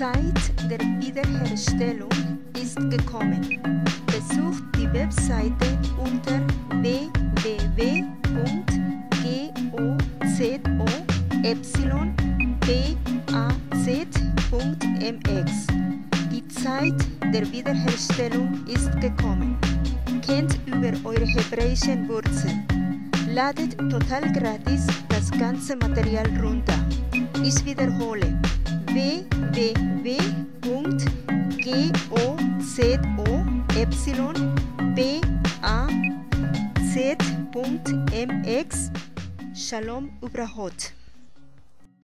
Zeit der Wiederherstellung ist gekommen. Besucht die Webseite unter www.gozybaz.mx. Die Zeit der Wiederherstellung ist gekommen. Kennt über eure hebräischen Wurzeln. Ladet total gratis das ganze Material runter. Ich wiederhole O Z O epsilon m x. Shalom Ubrahot.